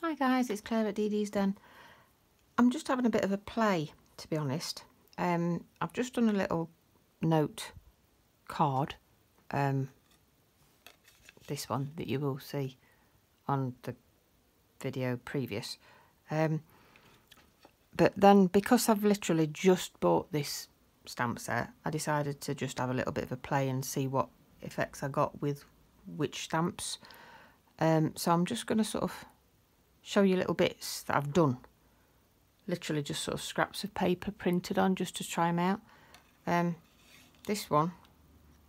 Hi guys, it's Claire at Dee Dee's Den. I'm just having a bit of a play, to be honest. Um, I've just done a little note card, um, this one that you will see on the video previous. Um, but then because I've literally just bought this stamp set, I decided to just have a little bit of a play and see what effects I got with which stamps. Um, so I'm just going to sort of show you little bits that I've done. Literally just sort of scraps of paper printed on just to try them out. Um, this one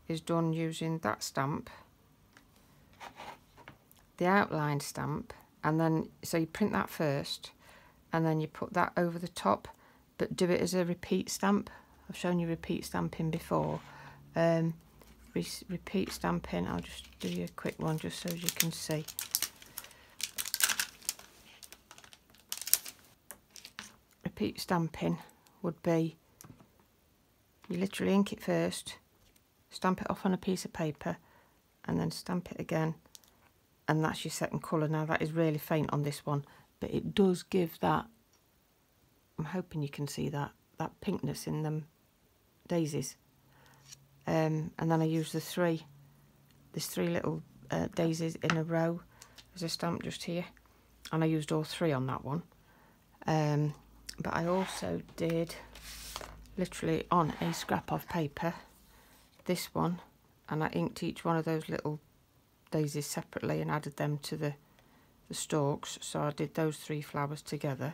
is done using that stamp, the outline stamp, and then so you print that first and then you put that over the top but do it as a repeat stamp. I've shown you repeat stamping before. Um, re repeat stamping, I'll just do you a quick one just so you can see. Stamping would be you literally ink it first, stamp it off on a piece of paper and then stamp it again and that's your second colour. Now that is really faint on this one but it does give that, I'm hoping you can see that, that pinkness in them daisies. Um, and then I use the three, there's three little uh, daisies in a row. as a stamp just here and I used all three on that one. Um, but I also did literally on a scrap of paper this one and I inked each one of those little daisies separately and added them to the the stalks. So I did those three flowers together.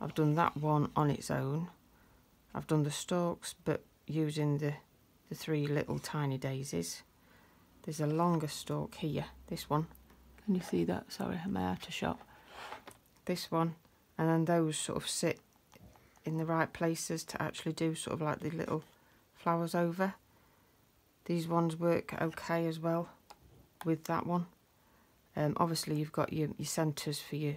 I've done that one on its own. I've done the stalks but using the the three little tiny daisies. There's a longer stalk here this one. Can you see that? Sorry I'm out of shot. This one and then those sort of sit in the right places to actually do sort of like the little flowers over. These ones work okay as well with that one. Um, obviously you've got your, your centres for your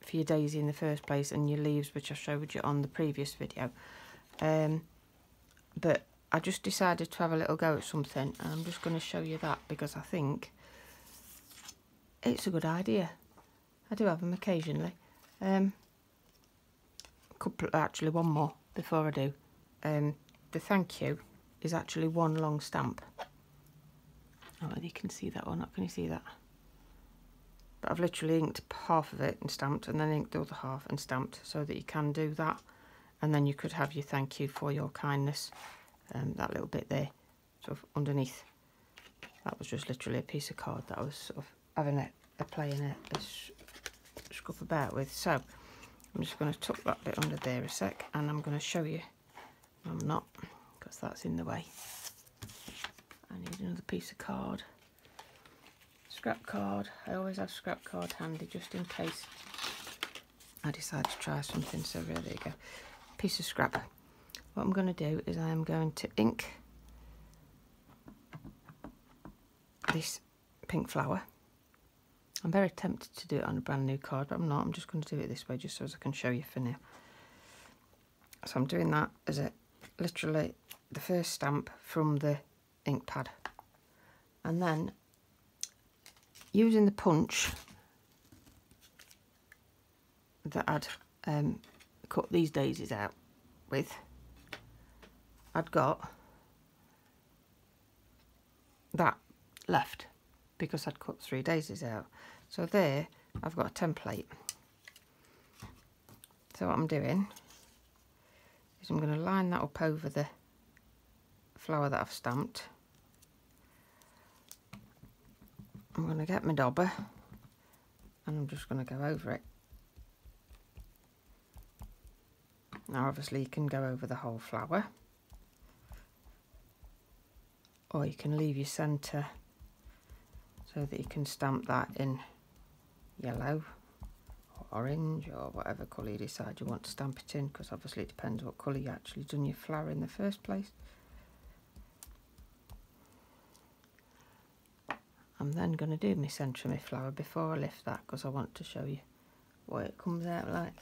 for your daisy in the first place and your leaves which I showed you on the previous video. Um, but I just decided to have a little go at something and I'm just going to show you that because I think it's a good idea. I do have them occasionally. Um, couple, actually one more before I do. Um, the thank you is actually one long stamp. Oh, you can see that or not. Can you see that? But I've literally inked half of it and stamped and then inked the other half and stamped so that you can do that. And then you could have your thank you for your kindness. Um, that little bit there, sort of underneath. That was just literally a piece of card that I was sort of having a, a play in a scruff about with. So I'm just going to tuck that bit under there a sec and I'm going to show you. I'm not because that's in the way. I need another piece of card. Scrap card. I always have scrap card handy just in case I decide to try something. So there you go. Piece of scrap. What I'm going to do is I am going to ink this pink flower I'm very tempted to do it on a brand new card, but I'm not. I'm just going to do it this way just so as I can show you for now. So I'm doing that as a literally the first stamp from the ink pad. And then using the punch that I'd um, cut these daisies out with, I'd got that left because I'd cut three daisies out. So there I've got a template. So what I'm doing is I'm going to line that up over the flower that I've stamped. I'm going to get my dobber and I'm just going to go over it. Now obviously you can go over the whole flower or you can leave your centre so that you can stamp that in yellow or orange or whatever colour you decide you want to stamp it in because obviously it depends what colour you actually done your flower in the first place. I'm then going to do my centre of my flower before I lift that because I want to show you what it comes out like.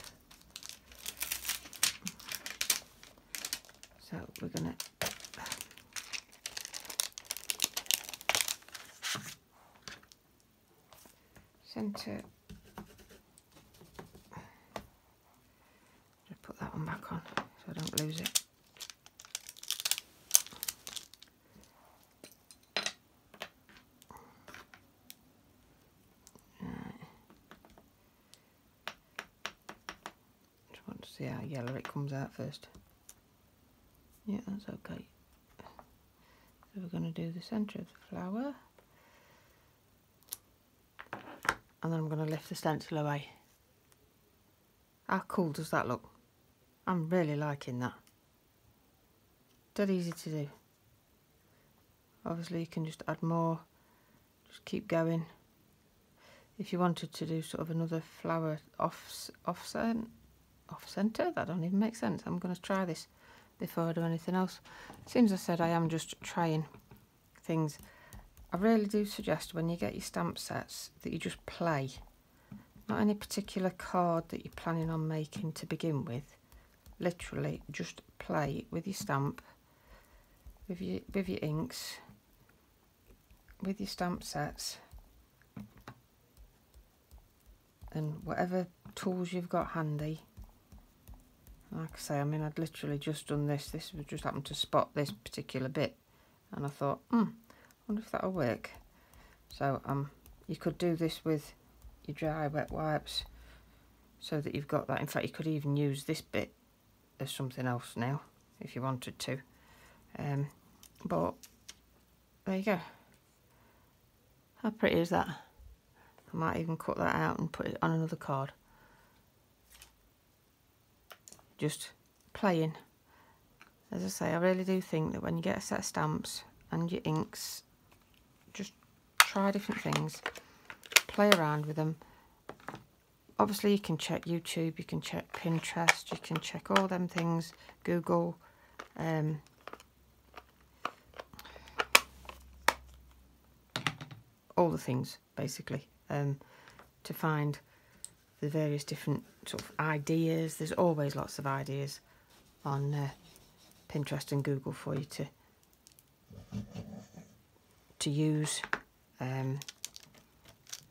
So we're going to centre. Just put that one back on so I don't lose it. Just want to see how yellow it comes out first. Yeah, that's okay. So we're going to do the centre of the flower. And then I'm going to lift the stencil away. How cool does that look? I'm really liking that. Dead easy to do. Obviously you can just add more, just keep going. If you wanted to do sort of another flower off, off, center, off centre, that don't even make sense. I'm going to try this before I do anything else. Seems I said I am just trying things. I really do suggest when you get your stamp sets that you just play. Not any particular card that you're planning on making to begin with. Literally just play with your stamp, with your, with your inks, with your stamp sets and whatever tools you've got handy like I say I mean I'd literally just done this this was just happened to spot this particular bit and I thought hmm wonder if that'll work. So um you could do this with your dry wet wipes so that you've got that. In fact you could even use this bit as something else now if you wanted to. Um but there you go. How pretty is that? I might even cut that out and put it on another card. Just playing. As I say, I really do think that when you get a set of stamps and your inks, just try different things, play around with them. Obviously, you can check YouTube, you can check Pinterest, you can check all them things, Google. Um, all the things, basically, um, to find the various different sort of ideas. There's always lots of ideas on uh, Pinterest and Google for you to to use um,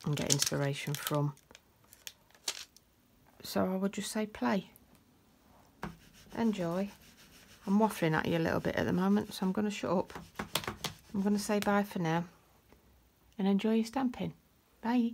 and get inspiration from. So I would just say play. Enjoy. I'm waffling at you a little bit at the moment, so I'm going to shut up. I'm going to say bye for now and enjoy your stamping. Bye.